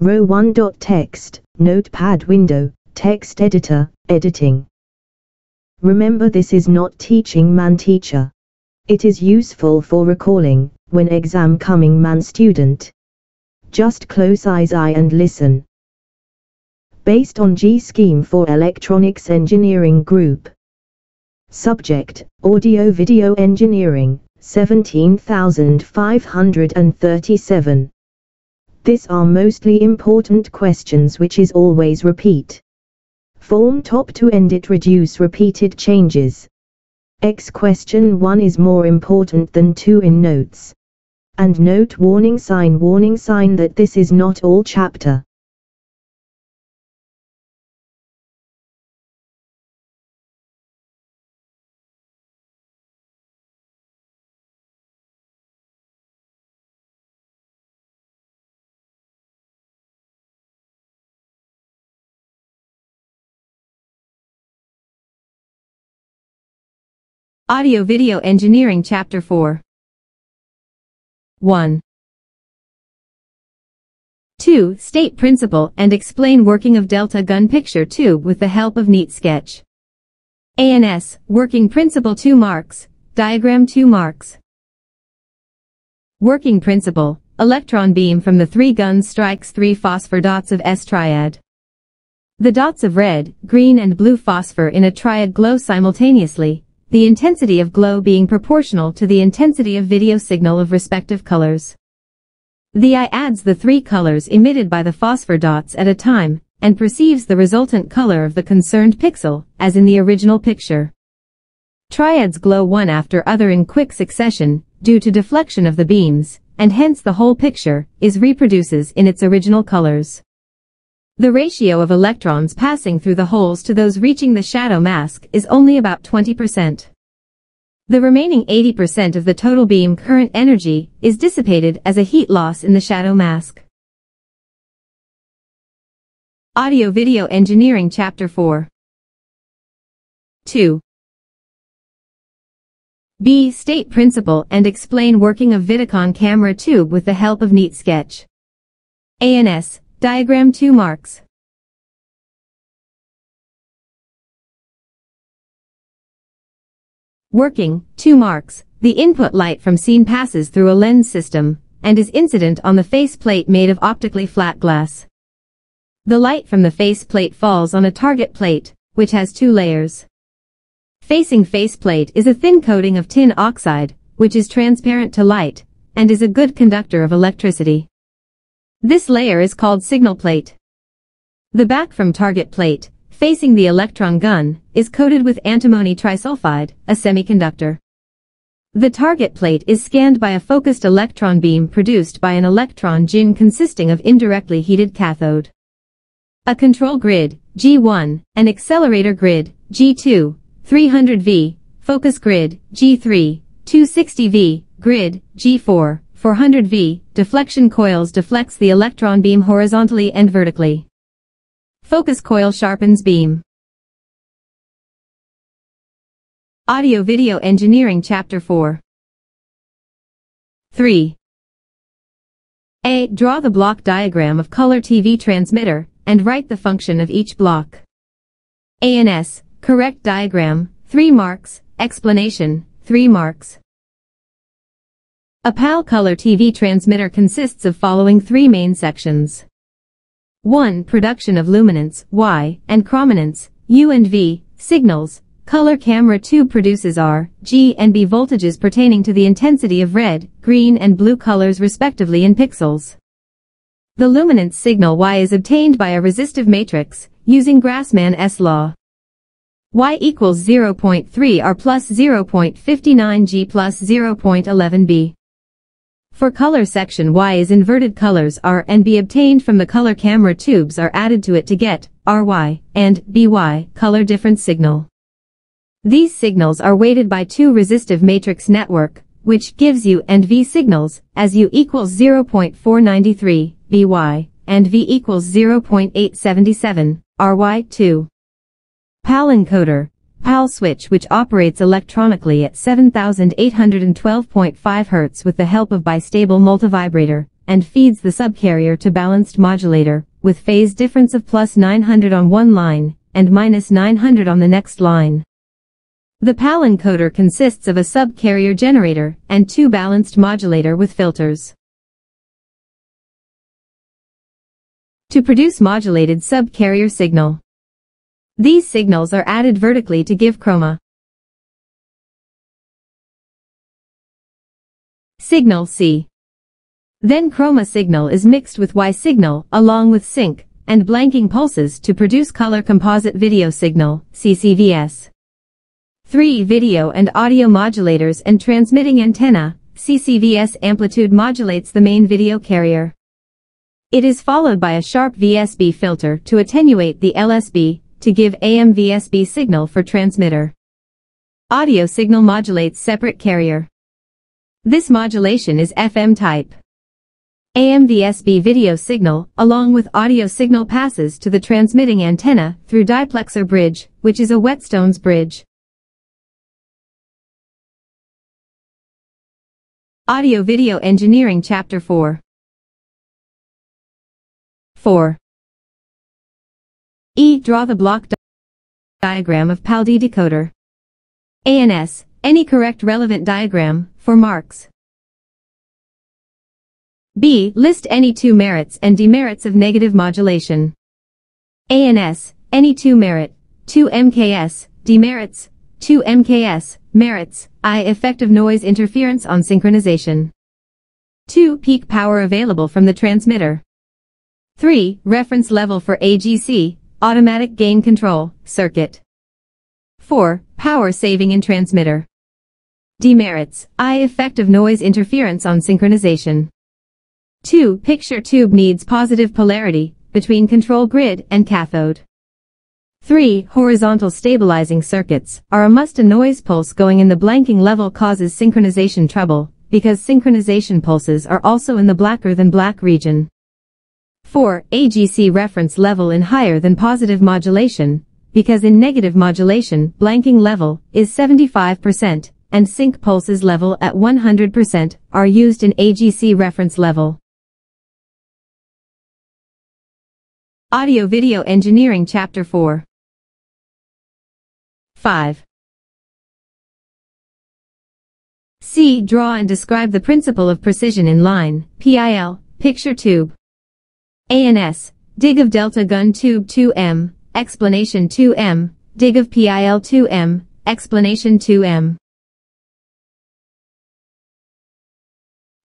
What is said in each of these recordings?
Row 1. Text, Notepad window, text editor, editing. Remember this is not teaching man teacher. It is useful for recalling, when exam coming man student. Just close eyes eye and listen. Based on G scheme for electronics engineering group. Subject, audio video engineering, 17537. These are mostly important questions which is always repeat. Form top to end it reduce repeated changes. X question 1 is more important than 2 in notes. And note warning sign warning sign that this is not all chapter. Audio Video Engineering Chapter 4 1. 2. State principle and explain working of delta gun picture 2 with the help of neat sketch. ANS, working principle 2 marks, diagram 2 marks. Working principle, electron beam from the three guns strikes three phosphor dots of S triad. The dots of red, green and blue phosphor in a triad glow simultaneously, the intensity of glow being proportional to the intensity of video signal of respective colors. The eye adds the three colors emitted by the phosphor dots at a time, and perceives the resultant color of the concerned pixel, as in the original picture. Triads glow one after other in quick succession, due to deflection of the beams, and hence the whole picture, is reproduces in its original colors. The ratio of electrons passing through the holes to those reaching the shadow mask is only about 20%. The remaining 80% of the total beam current energy is dissipated as a heat loss in the shadow mask. Audio Video Engineering Chapter 4 2. B. State principle and explain working of Vidicon camera tube with the help of neat sketch. ANS Diagram 2 marks. Working, 2 marks. The input light from scene passes through a lens system, and is incident on the face plate made of optically flat glass. The light from the face plate falls on a target plate, which has two layers. Facing face plate is a thin coating of tin oxide, which is transparent to light, and is a good conductor of electricity. This layer is called signal plate. The back from target plate, facing the electron gun, is coated with antimony trisulfide, a semiconductor. The target plate is scanned by a focused electron beam produced by an electron gin consisting of indirectly heated cathode. A control grid, G1, an accelerator grid, G2, 300V, focus grid, G3, 260V, grid, G4, 400V, deflection coils deflects the electron beam horizontally and vertically. Focus coil sharpens beam. Audio Video Engineering Chapter 4 3. A. Draw the block diagram of color TV transmitter, and write the function of each block. ANS, correct diagram, 3 marks, explanation, 3 marks. A PAL color TV transmitter consists of following three main sections. 1. Production of luminance, Y, and chrominance, U and V, signals. Color camera tube produces R, G and B voltages pertaining to the intensity of red, green and blue colors respectively in pixels. The luminance signal Y is obtained by a resistive matrix, using Grassmann's law. Y equals 0.3 R plus 0.59 G plus 0.11 B. For color section Y is inverted colors R and B obtained from the color camera tubes are added to it to get RY and BY color difference signal. These signals are weighted by two resistive matrix network, which gives U and V signals, as U equals 0.493, BY, and V equals 0.877, RY2. PAL encoder, PAL switch which operates electronically at 7812.5 Hz with the help of bistable multivibrator, and feeds the subcarrier to balanced modulator, with phase difference of plus 900 on one line, and minus 900 on the next line. The PAL encoder consists of a subcarrier generator and two balanced modulator with filters. To produce modulated subcarrier signal. These signals are added vertically to give chroma. Signal C. Then chroma signal is mixed with Y signal along with sync and blanking pulses to produce color composite video signal, CCVS. 3. Video and audio modulators and transmitting antenna, CCVS amplitude modulates the main video carrier. It is followed by a sharp VSB filter to attenuate the LSB to give AMVSB signal for transmitter. Audio signal modulates separate carrier. This modulation is FM type. AM-VSB video signal, along with audio signal passes to the transmitting antenna through diplexer bridge, which is a Wheatstone's bridge. Audio Video Engineering Chapter 4 4. E. Draw the block di diagram of PAL-D decoder. ANS, any correct relevant diagram, for marks. B. List any two merits and demerits of negative modulation. ANS, any two merit, 2 MKS, demerits, 2 MKS, merits, I. Effective noise interference on synchronization. 2. Peak power available from the transmitter. 3. Reference level for AGC, automatic gain control, circuit. 4. Power saving in transmitter. Demerits, I. Effective noise interference on synchronization. 2. Picture tube needs positive polarity between control grid and cathode. 3. Horizontal stabilizing circuits are a must a noise pulse going in the blanking level causes synchronization trouble, because synchronization pulses are also in the blacker than black region. 4. AGC reference level in higher than positive modulation, because in negative modulation, blanking level is 75%, and sync pulses level at 100% are used in AGC reference level. Audio Video Engineering Chapter 4 5. C. Draw and describe the principle of precision in line, PIL, picture tube. ANS, dig of delta gun tube 2M, explanation 2M, dig of PIL 2M, explanation 2M.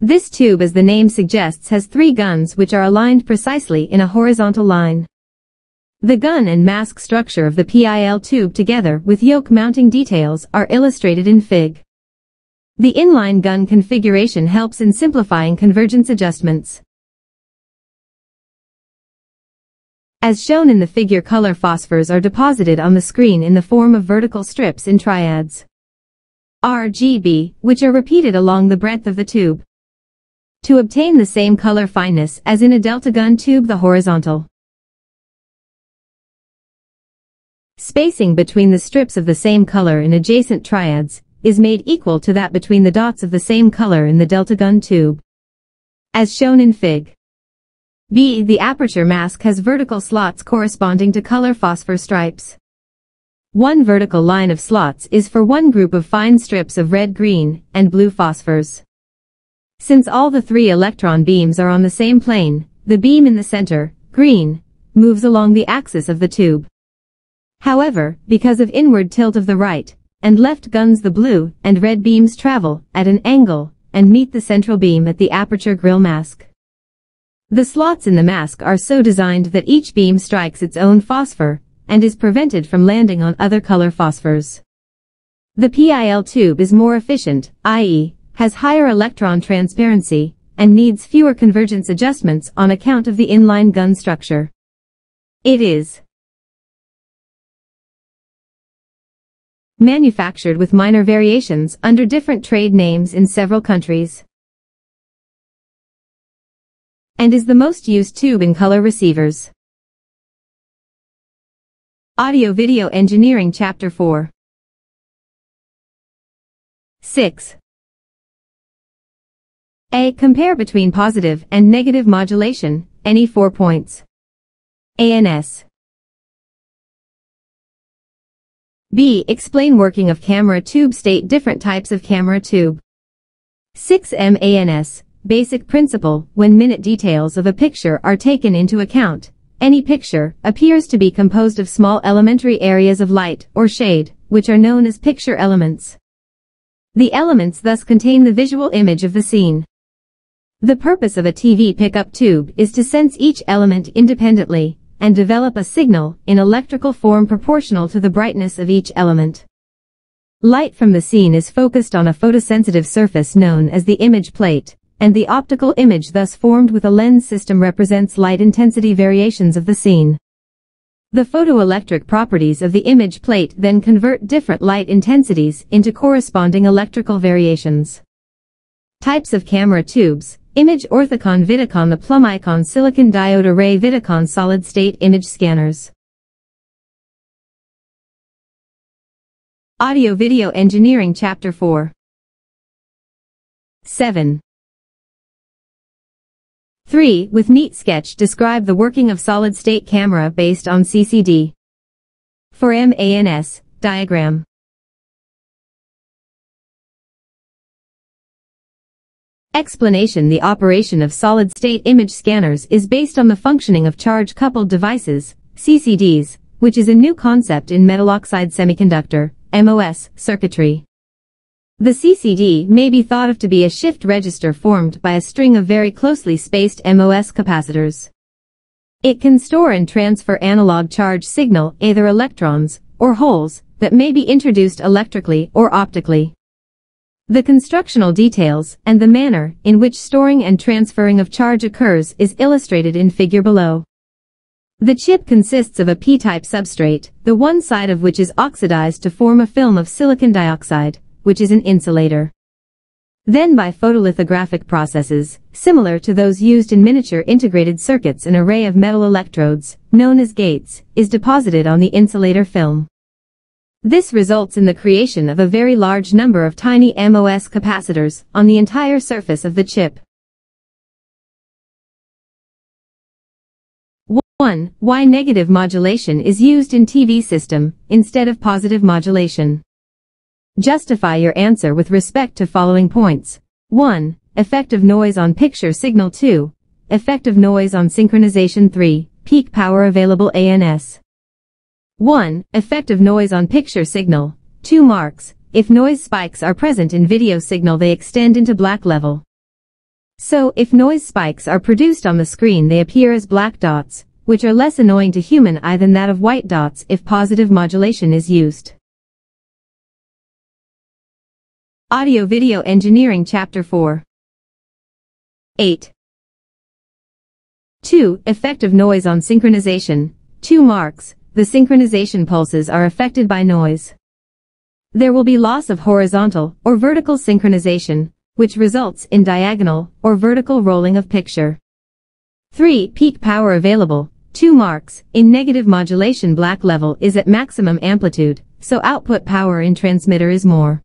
This tube as the name suggests has three guns which are aligned precisely in a horizontal line. The gun and mask structure of the PIL tube together with yoke mounting details are illustrated in Fig. The inline gun configuration helps in simplifying convergence adjustments. As shown in the figure color phosphors are deposited on the screen in the form of vertical strips in triads. RGB, which are repeated along the breadth of the tube to obtain the same color fineness as in a delta gun tube the horizontal. Spacing between the strips of the same color in adjacent triads is made equal to that between the dots of the same color in the delta gun tube. As shown in Fig. B. The aperture mask has vertical slots corresponding to color phosphor stripes. One vertical line of slots is for one group of fine strips of red-green and blue phosphors. Since all the three electron beams are on the same plane, the beam in the center, green, moves along the axis of the tube. However, because of inward tilt of the right and left guns the blue and red beams travel at an angle and meet the central beam at the aperture grill mask. The slots in the mask are so designed that each beam strikes its own phosphor and is prevented from landing on other color phosphors. The PIL tube is more efficient, i.e., has higher electron transparency, and needs fewer convergence adjustments on account of the inline gun structure. It is manufactured with minor variations under different trade names in several countries and is the most used tube in color receivers. Audio Video Engineering Chapter 4 6. A. Compare between positive and negative modulation, any four points. ANS. B. Explain working of camera tube state different types of camera tube. 6 MANS. Basic principle, when minute details of a picture are taken into account, any picture appears to be composed of small elementary areas of light or shade, which are known as picture elements. The elements thus contain the visual image of the scene. The purpose of a TV pickup tube is to sense each element independently and develop a signal in electrical form proportional to the brightness of each element. Light from the scene is focused on a photosensitive surface known as the image plate, and the optical image thus formed with a lens system represents light intensity variations of the scene. The photoelectric properties of the image plate then convert different light intensities into corresponding electrical variations. Types of camera tubes, image orthicon Vidicon the Plumbicon silicon diode array Vidicon solid-state image scanners. Audio Video Engineering Chapter 4 7. 3. With neat sketch describe the working of solid-state camera based on CCD. For MANS, diagram. Explanation The operation of solid-state image scanners is based on the functioning of charge-coupled devices, CCDs, which is a new concept in metal oxide semiconductor, MOS, circuitry. The CCD may be thought of to be a shift register formed by a string of very closely spaced MOS capacitors. It can store and transfer analog charge signal, either electrons or holes, that may be introduced electrically or optically. The constructional details and the manner in which storing and transferring of charge occurs is illustrated in figure below. The chip consists of a p-type substrate, the one side of which is oxidized to form a film of silicon dioxide, which is an insulator. Then by photolithographic processes, similar to those used in miniature integrated circuits an array of metal electrodes, known as gates, is deposited on the insulator film. This results in the creation of a very large number of tiny MOS capacitors on the entire surface of the chip. 1. Why negative modulation is used in TV system instead of positive modulation. Justify your answer with respect to following points. 1. Effect of noise on picture signal 2. Effect of noise on synchronization 3. Peak power available ANS. 1. Effect of noise on picture signal. 2 marks. If noise spikes are present in video signal they extend into black level. So, if noise spikes are produced on the screen they appear as black dots, which are less annoying to human eye than that of white dots if positive modulation is used. Audio Video Engineering Chapter 4 8. 2. Effect of noise on synchronization. 2 marks. The synchronization pulses are affected by noise. There will be loss of horizontal or vertical synchronization, which results in diagonal or vertical rolling of picture. 3. Peak power available. 2 marks. In negative modulation black level is at maximum amplitude, so output power in transmitter is more.